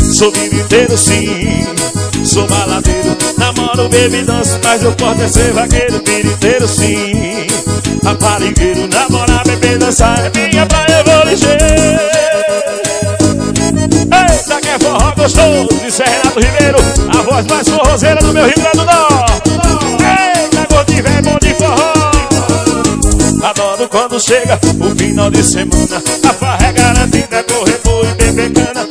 Sou inteiro sim, sou baladeiro. Namoro, bebo e danço, mas eu posso é ser vaqueiro inteiro sim, raparigueiro Namorar, beber, dançar é minha praia, eu vou ligeiro Eita, que é forró gostoso Isso é Renato Ribeiro. A voz mais forrozeira do meu Rio Grande do Norte. Eita, gordinho, velho, bom de forró. Adoro quando chega o final de semana. A farra é garantida, correr e beber cana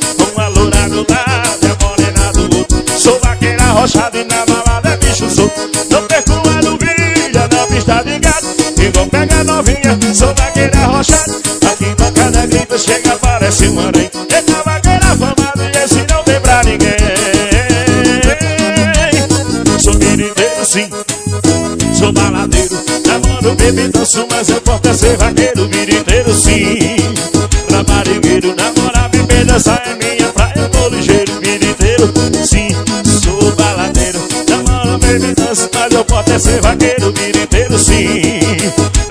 Não perco a novilha na pista de gato Igual pega novinha, sou vaqueira arrochada Aqui em cada grita chega, parece um aranha Eita vaqueira afamada e esse não tem pra ninguém. Sou mirindeiro sim, sou baladeiro. Namoro, bebo danço, mas eu posso ser vaqueiro. Mirindeiro sim, raparigueiro Namorar, beber, dançar é minha praia Tô ligeiro, mirindeiro sim, eu posso é ser vaqueiro Mirindeiro sim,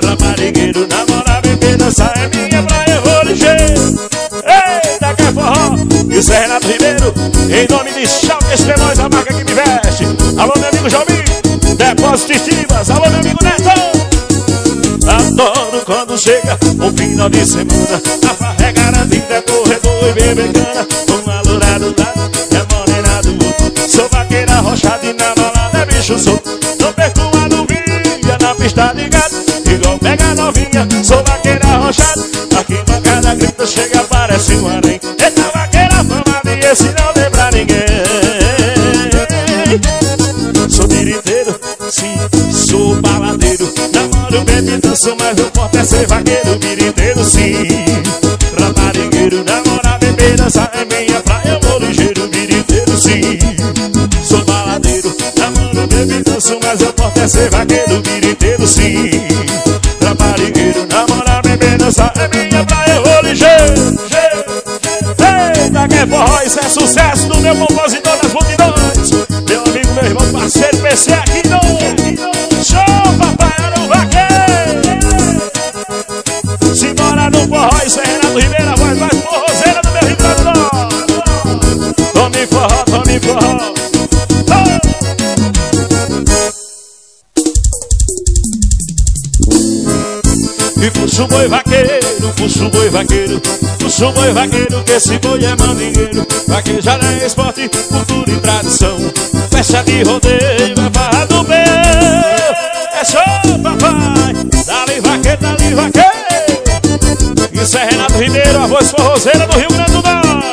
raparigueiro Namorar, beber, dançar é minha praia Vou ligeiro, eita que é forró Isso é Renato Ribeiro Em nome de Chalque Extremões, a marca que me veste. Alô meu amigo Jobim Depósito Estivas, alô meu amigo Neto. Adoro quando chega o final de semana. A farra é garantida, corredor e beber cana. Com a loura do lado e a morena do outro. Sou vaqueira arrochada e na balada é bicho solto ser vaqueiro Diriteiro, sim, raparigueiro Namorar, beber, dançar é minha praia Eu vou ligeiro Eita, que é forró, isso é sucesso do meu compositor das multidões. Meu amigo, meu irmão, parceiro, PC aqui boi vaqueiro Puxa o boi vaqueiro, que esse boi é mandingueiro Vaquejada é esporte, cultura e tradição. Festa de rodeio, é barra do meu É show, papai. Dali vaqueiro, dali vaqueiro. Isso é Renato Ribeiro, a voz forrozeira do Rio Grande do Norte.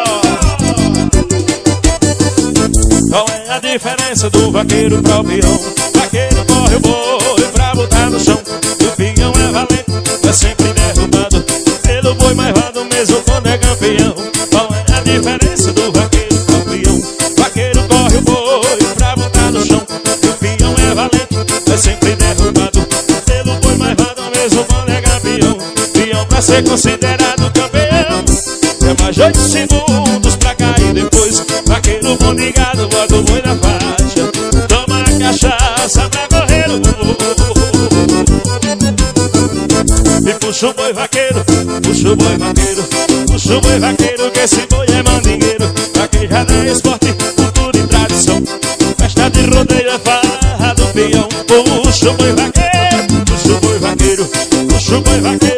Qual é a diferença do vaqueiro pro peão? Vaqueiro corre o boi pra botar no chão. O peão é valente é sempre derrubado Ser considerado campeão é mais oito segundos pra cair depois. Vaqueiro bom ligado, bota o boi na faixa. Toma cachaça pra correr o. E puxa o boi vaqueiro, puxa o boi vaqueiro Puxa o boi vaqueiro, que esse boi é mandingueiro Vaquejada é esporte, cultura e tradição Festa de rodeio é farra do peão Puxa o boi vaqueiro, puxa o boi vaqueiro Puxa o boi vaqueiro,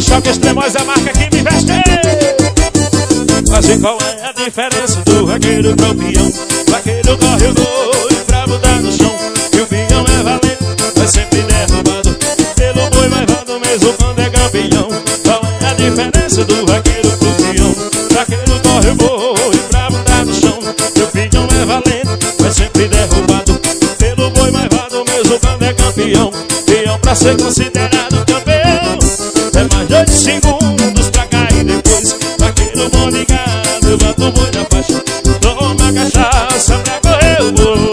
Em nome de Choque Extremóis, a marca que me veste. Mas e qual é a diferença do vaqueiro pro peão? Vaqueiro corre o boi pra botar no chão. E o peão é valente, é sempre derrubado. Pelo boi mais vado mesmo quando é campeão. Qual é a diferença do vaqueiro pro peão? Vaqueiro corre o boi pra botar no chão. E o peão é valente, é sempre derrubado. Pelo boi mais vado mesmo quando é campeão. Peão pra ser considerado de segundos pra cá e depois vaqueiro bom ligado, bota o boi na faixa. Toma cachaça pra correr o boi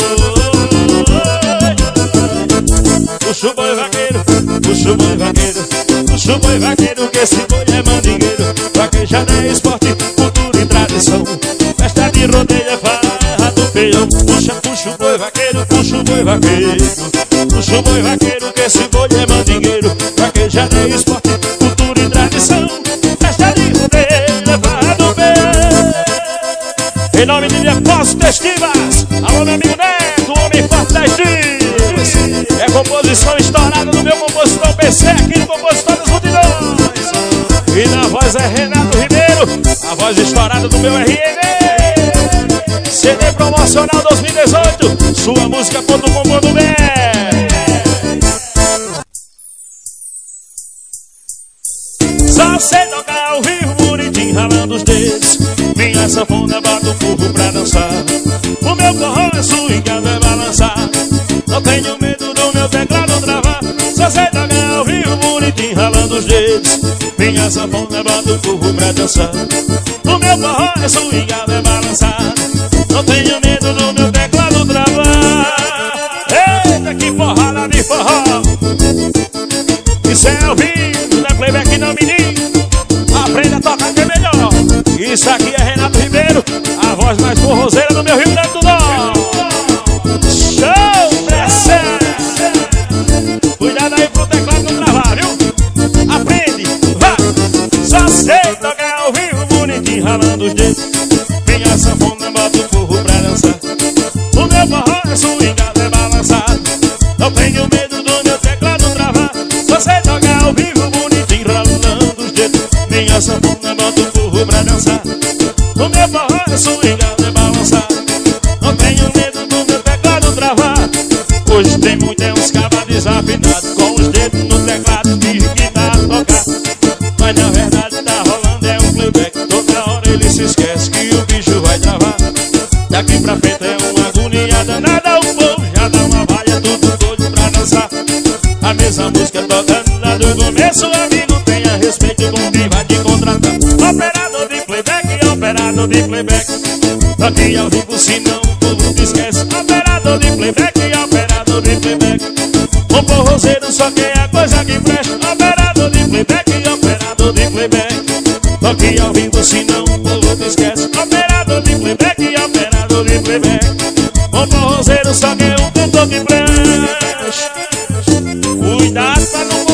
Puxa o boi vaqueiro, puxa o boi vaqueiro. Puxa o boi vaqueiro que esse boi é mandingueiro. Vaquejada é esporte, cultura e tradição. Festa de rodeio é farra do peão. Puxa, puxa o boi vaqueiro, puxa o boi vaqueiro. Puxa o boi vaqueiro que esse boi é mandingueiro. Vaquejada é esporte Em nome de Depósito Estivas Alô meu amigo Neto, homem forte das É composição estourada do meu compositor PC Aqui no Compositor dos Multidões. E na voz é Renato Ribeiro A voz estourada do meu RN CD Promocional 2018 Sua música.com.br Minha sanfona bota o burro pra dançar. O meu forró é swingado, é balançar. Não tenho medo do meu teclado travar. Só sei tocar ao vivo, bonitinho, ralando os dedos. Minha sanfona bota o burro pra dançar. O meu forró é swingado, é balançar. Não tenho medo do meu teclado travar. Eita, que porrada de forró. Isso é vivo, não é playback não menino Aprenda a tocar que é melhor. Isso aqui voz mais forrozeira do meu Rio Grande do Norte. Show, pressão Cuidado aí pro teclado não travar, viu? Aprende, vai Só sei tocar ao vivo, bonitinho, ralando os dedos. Minha sanfona bota o meu forró é swingado, do começo, amigo, tenha respeito com quem vai te contratar. Operador de playback, operador de playback. Toque ao vivo, senão o povo te esquece. Operador de playback, operador de playback. O forrozeiro só quer a coisa que presta. Operador de playback, operador de playback. Toque ao vivo, senão o povo te esquece. Operador de playback, operador de playback. O forrozeiro só quer um cantor que preste Cuidado pra não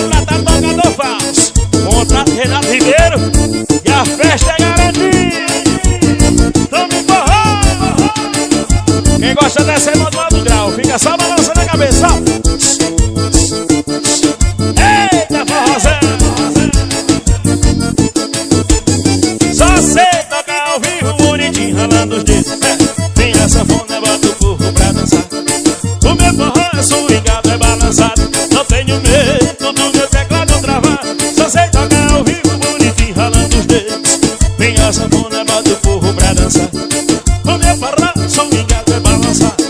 swingado é balançado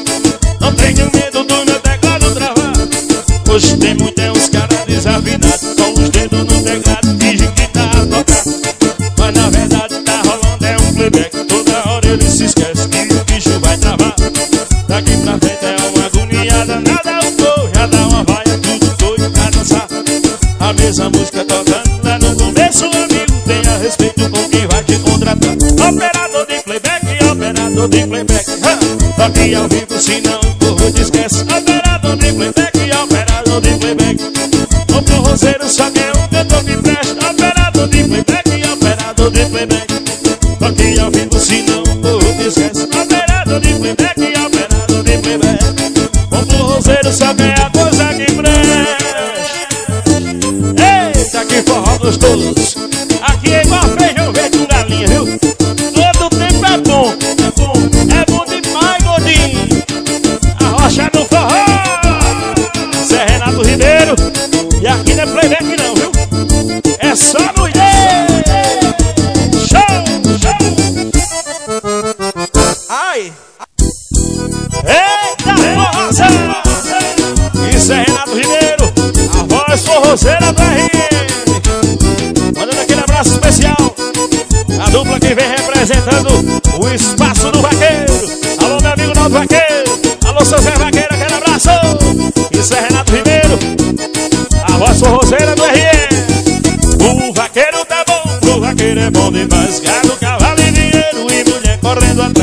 Não tenho medo do meu teclado travar. Hoje tem muito é uns caras desafinados. Com os dedos no teclado fingem que tá a tocar. Mas na verdade tá rolando é um playback. Toda hora ele se esquece que o bicho vai travar. Daqui pra frente é uma agoniada. Nada essa música operador de playback Toque ao vivo, senão o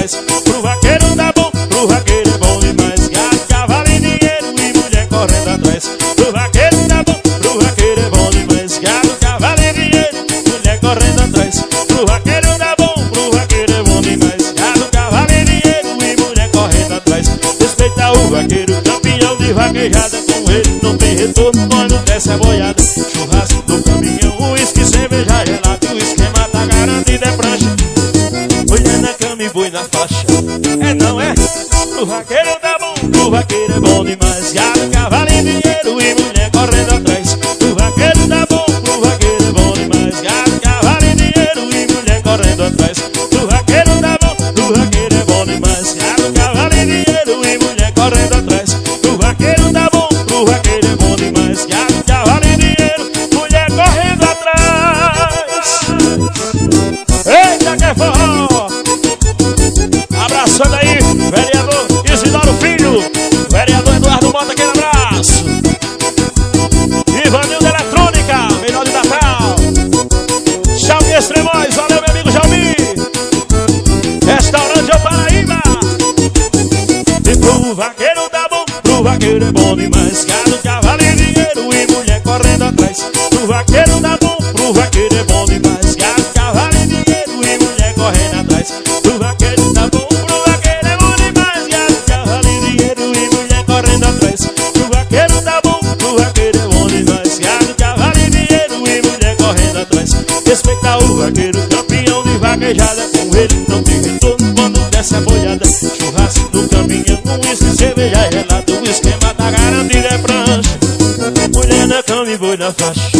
e cerveja é lata, o esquema da garantida é prancha. Mulher na cama e boi na faixa.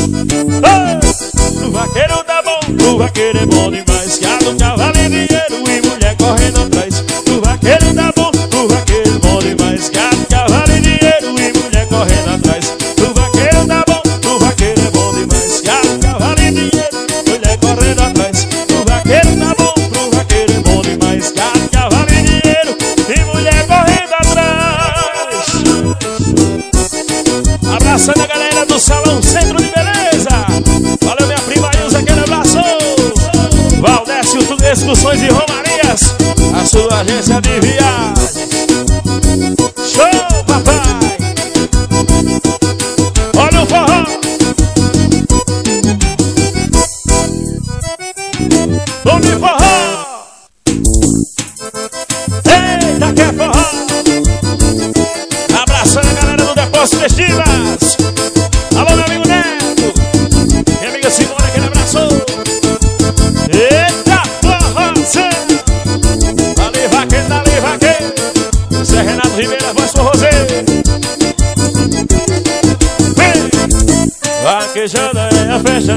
O vaqueiro tá bom, o vaqueiro é bom demais.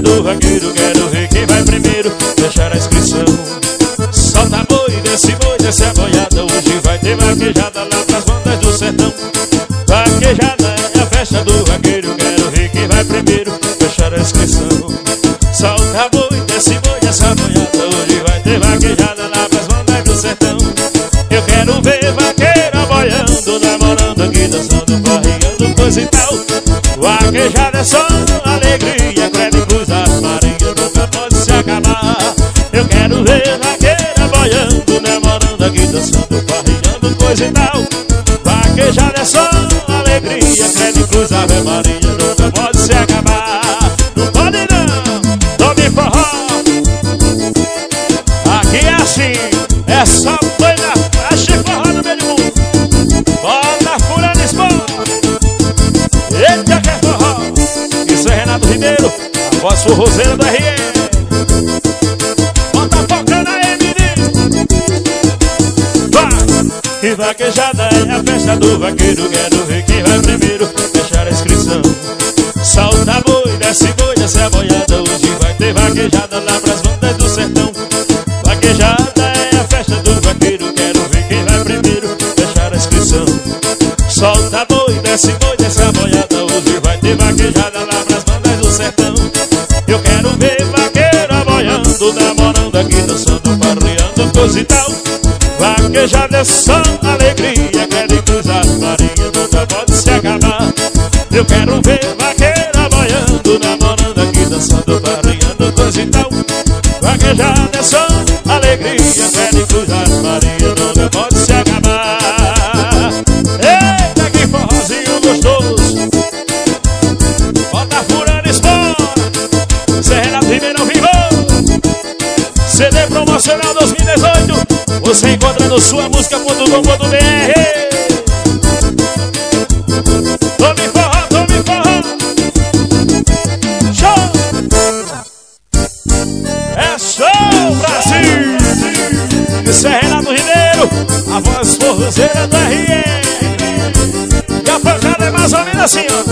do vaqueiro Quero ver quem vai primeiro Fechar a inscrição. Solta boi, desce boi, desce a boiada Hoje vai ter vaquejada lá pras bandas do sertão. Vaquejada é a festa do vaqueiro Quero ver quem vai primeiro Fechar a inscrição. Solta boi, desce boi, desce a boiada Hoje vai ter vaquejada lá pras bandas do sertão. Eu quero ver vaqueira boiando Namorando aqui, dançando, correndo, coisa e tal. Vaquejada é só nosso Roseiro da RE. Bota focando aí, menino. Né? Vai! E vaquejada é a festa do vaqueiro. Quero é ver quem vai primeiro. Fechar a inscrição. Solta boi, desce boi, desce a boiada. Hoje vai ter vaquejada lá pras bandas do sertão. Vaquejada é a festa do vaqueiro. Quero é ver quem vai primeiro. Fechar a inscrição. Solta boi, desce boi, desce a boiada. Hoje vai ter vaquejada lá pras bandas do sertão Dançando, namorando aqui, dançando, barreando coisa e tal Vaquejada é só alegria Quero cruzar as marinhas, nunca pode se acabar. Eu quero ver vaqueira boiando Namorando aqui, dançando, barreando coisa e tal Vaquejada é só alegria Quero cruzar Você encontra no sua música.com.br Tome forró, tome forró. Show! É show, Brasil! Isso é Renato Ribeiro A voz forrozeira do RR E a pancada é mais ou menos assim, ó.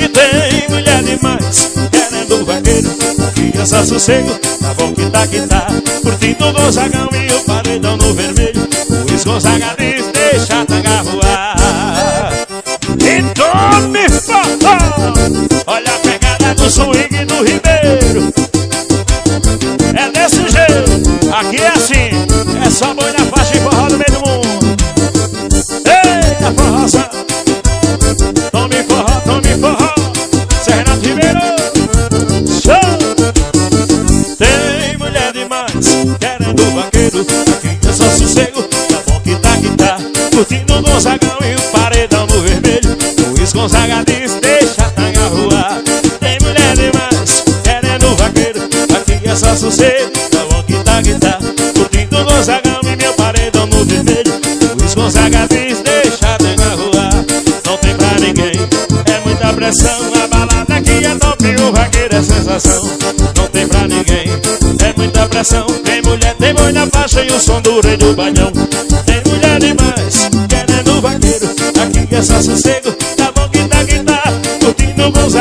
E tem mulher demais Querendo vaqueiro. Criança sossego Tá bom que tá que tá Curtindo Gonzagão e paredão no vermelho. O Gonzaga diz, deixa a tanga voar Tem mulher, tem boi na faixa e o som do rei do banhão. Tem mulher demais, querendo vaqueiro. Aqui é só sossego, tá bom que tá que tá. Curtindo bons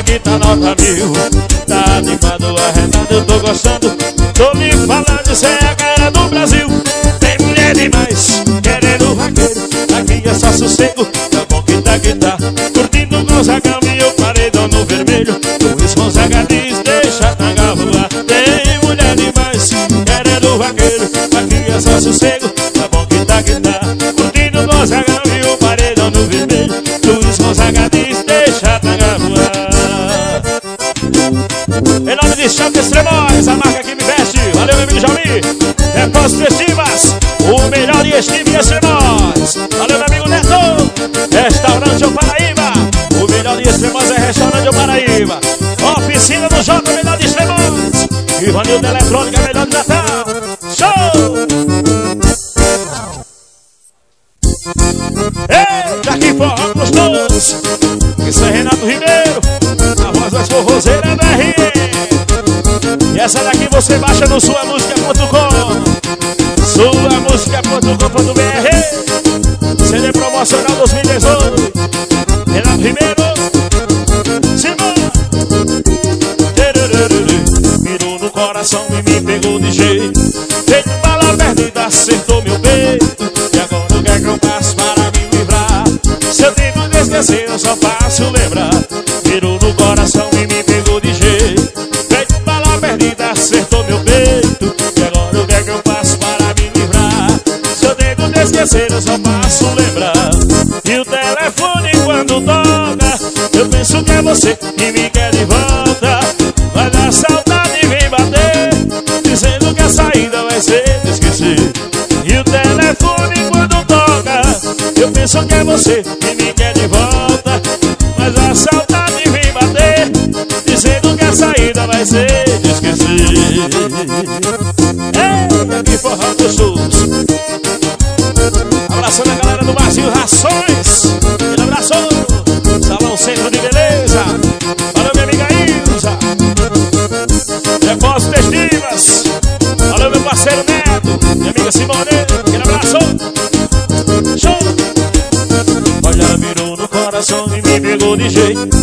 essa aqui tá nota mil. Tá animado, é arretado, eu tô gostando. Tô me falando, isso é a cara do Brasil. Tem mulher demais, querendo vaqueiro. Aqui é só sossego. Banda eletrônica, melhor do Natal Show! Eita, que forró todos. Isso é Renato Ribeiro A voz das forrozeiras da RR né, E essa daqui você baixa no sua luz coração e me pegou de jeito. Feito bala perdida, acertou meu peito. E agora o que é que eu faço para me livrar? Se eu tento esquecer, eu só faço lembrar. Virou no coração e me pegou de jeito. Feito bala perdida, acertou meu peito. E agora o que é que eu faço para me livrar? Se eu tento esquecer, eu só todos. Abraçando a galera do Brasil Rações. Ele abraço. Salão tá Centro de Beleza. Valeu, minha amiga Ilza. Depósito Festivas. Valeu, meu parceiro Neto. Minha amiga Simone. Ele abraço. Show. Olha, virou no coração e me pegou de jeito.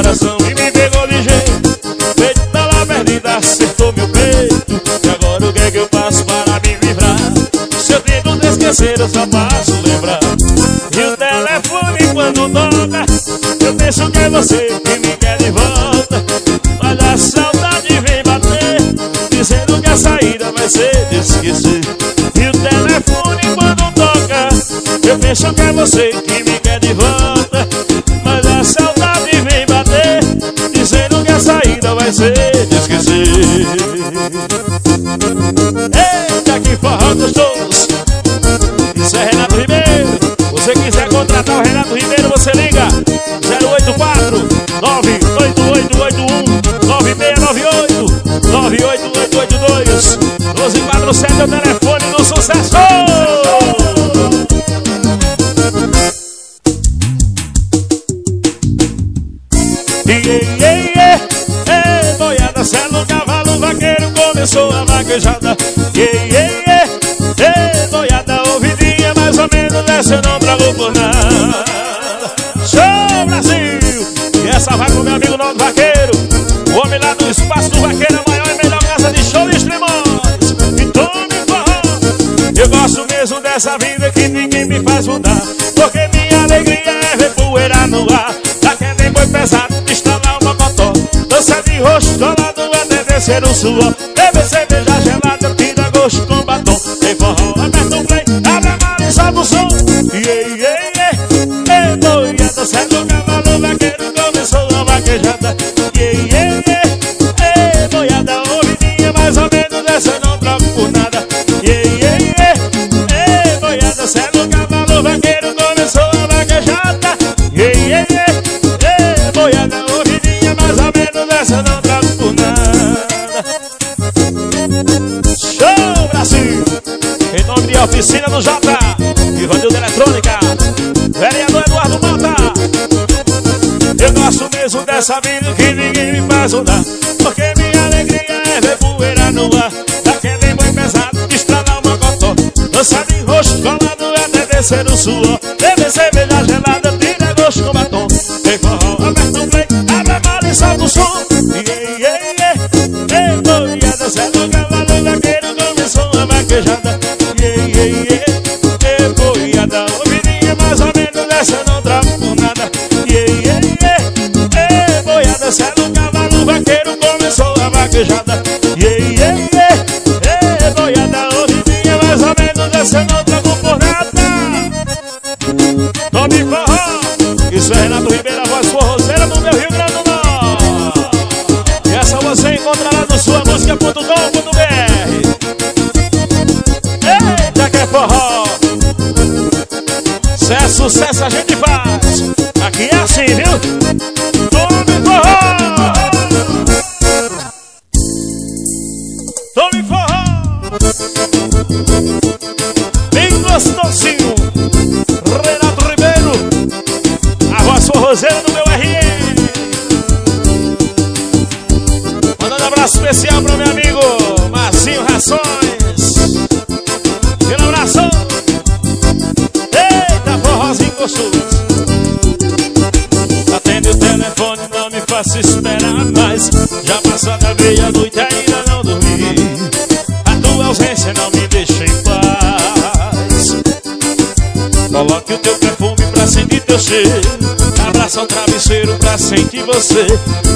coração e me pegou de jeito. Feita lá perdida, acertou meu peito. E agora o que é que eu faço para me livrar? Se eu tento te esquecer, eu só faço lembrar. E o telefone quando toca Eu penso que é você que me quer de volta. Mas a saudade vem bater Dizendo que a saída vai ser de esquecer. E o telefone quando toca Eu penso que é você que Zé Renato Ribeiro, você é quiser parceiro sua Tá sabendo que ninguém me faz rodar Porque minha alegria é ver poeira no ar. Daquele boi pesado, estrada uma cotó Dança em roxo, colado é até descer o suor. sucesso, a gente sem você.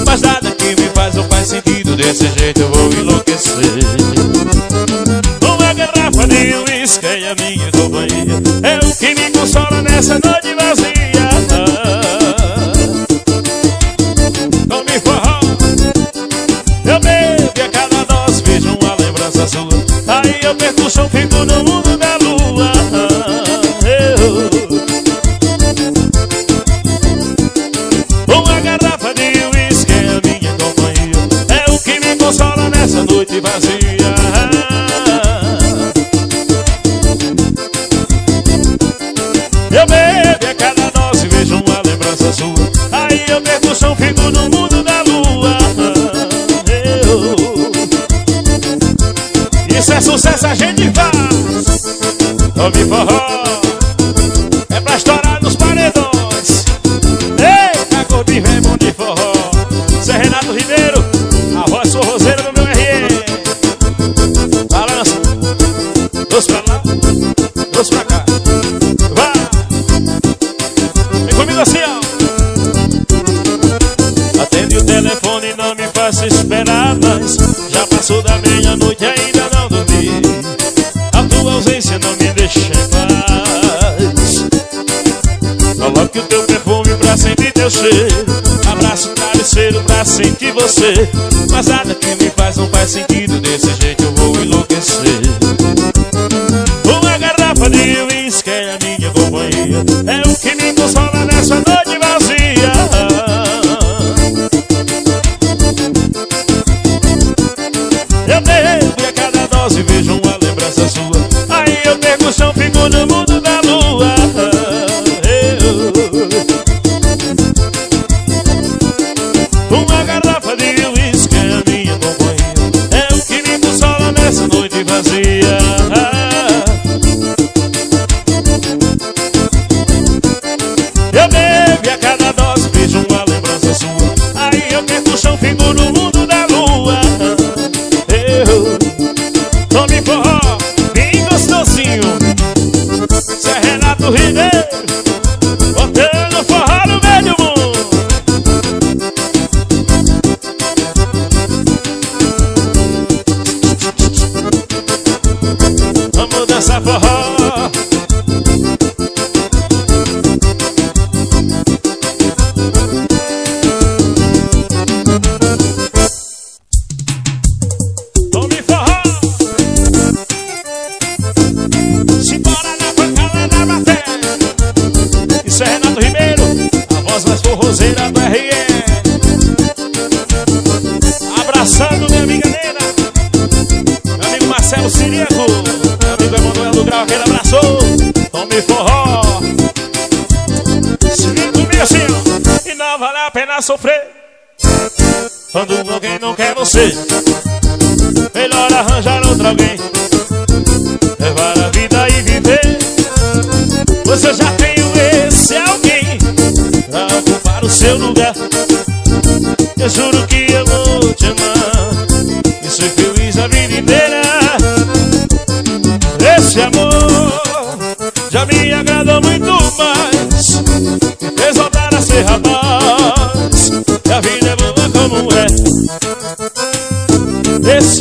Mas nada que me faz ou faz sentido. Desse jeito eu vou enlouquecer. chegar Coloque o teu perfume pra sentir teu cheiro. Abraço o travesseiro pra sentir você. Mas nada que me faz não faz sentido.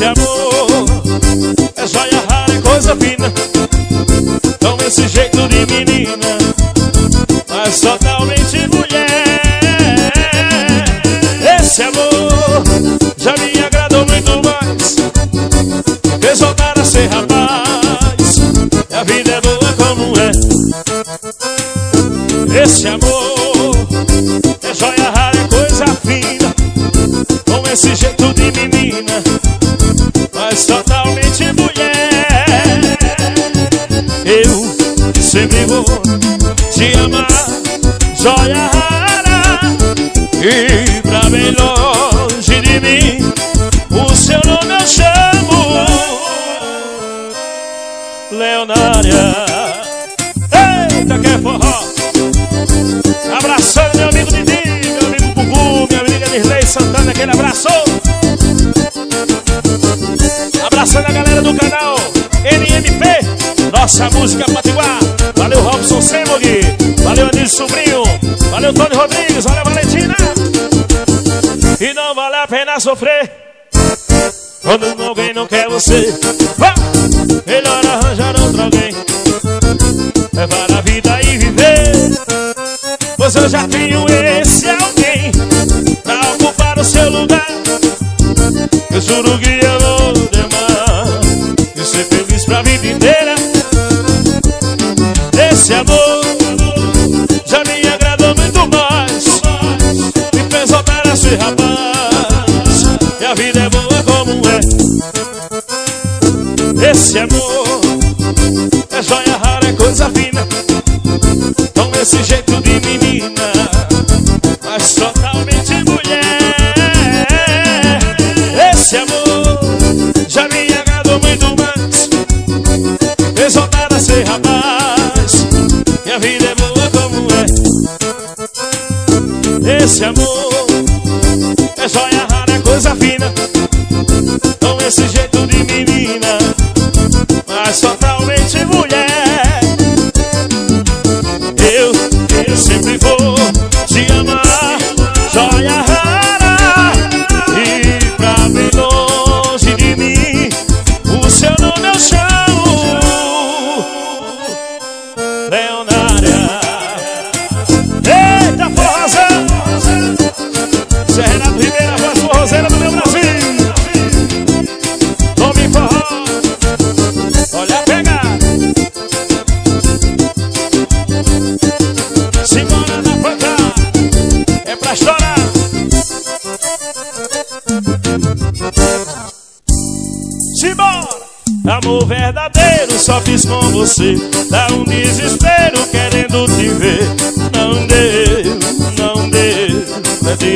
amor. sobrinho. Valeu, Tony Rodrigues. Olha, Valentina. E não vale a pena sofrer quando alguém não quer você. Vá! Melhor arranjar outro alguém. Levar a vida e viver. Pois eu já tenho esse alguém pra ocupar o seu lugar. Eu juro que eu vou esse amor. É joia rara, é coisa fina. Então esse jeito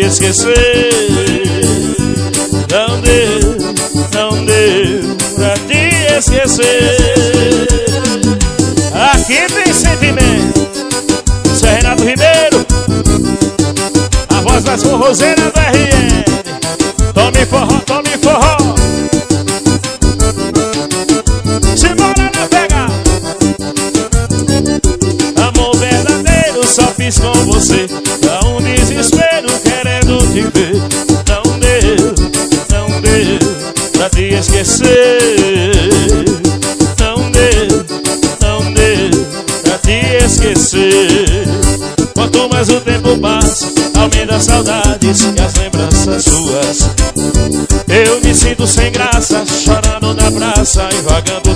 esquecer. praça e vagando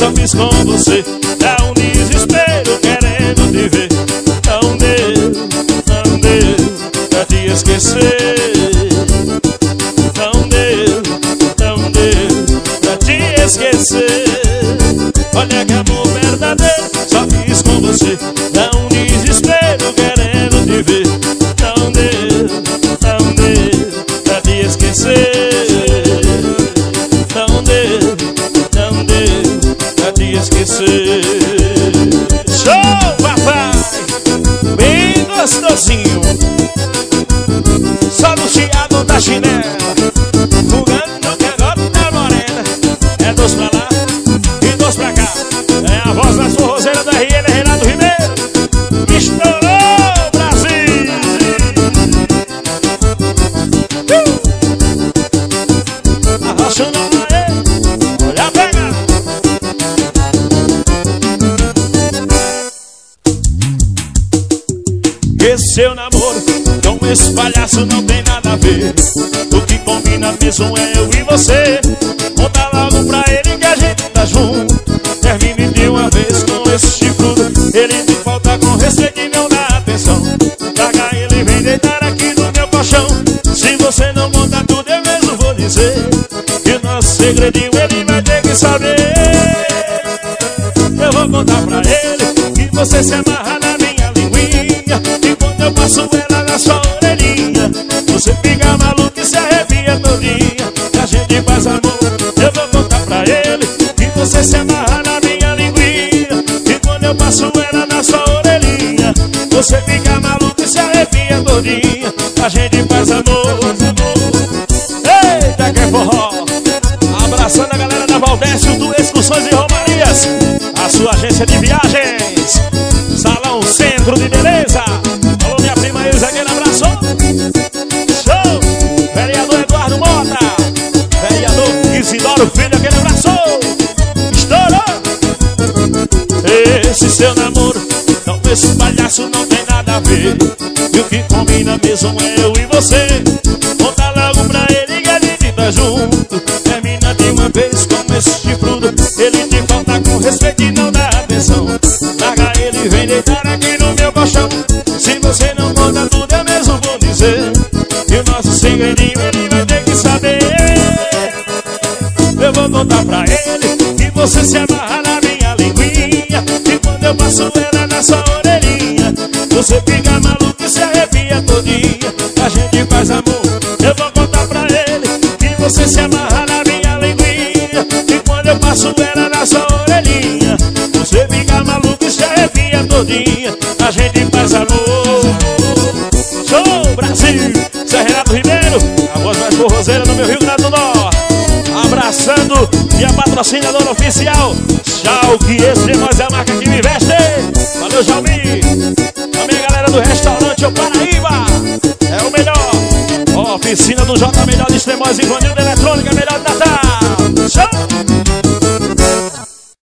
só fiz com você. O que combina mesmo é eu e você. Conta logo pra ele que a gente tá junto. Termine de uma vez com esse tipo Ele me falta com respeito e não dá atenção. Caga ele vem deitar aqui no meu paixão. Se você não conta tudo eu mesmo vou dizer E o nosso segredinho ele vai ter que saber. Eu vou contar pra ele Que você se amou combina mesmo é eu e você. Conta logo pra ele que a tá junto. Termina de uma vez com esse chifrudo Ele te falta com respeito e não dá atenção. Larga ele e vem deitar aqui no meu colchão. Se você não conta tudo eu mesmo vou dizer. E o nosso segredinho ele vai ter que saber. Eu vou contar pra ele Que você se amarra na minha linguinha. E quando eu passo ela na sua orelhinha Você fica maluco e se arrepia todinha. A gente faz amor Eu vou contar pra ele Que você se amarra na minha linguinha E quando eu passo ela na sua orelhinha Você fica maluco e se arrepia todinha. A gente faz amor. Show Brasil Isso é Renato Ribeiro A voz mais forrozeira no meu Rio Grande do Norte. Abraçando e a patrocinadora oficial Tchau, que esse é a marca que Paraíba! É o melhor! Oficina do J, melhor de extremóis e Vanilda Eletrônica, melhor de Natal!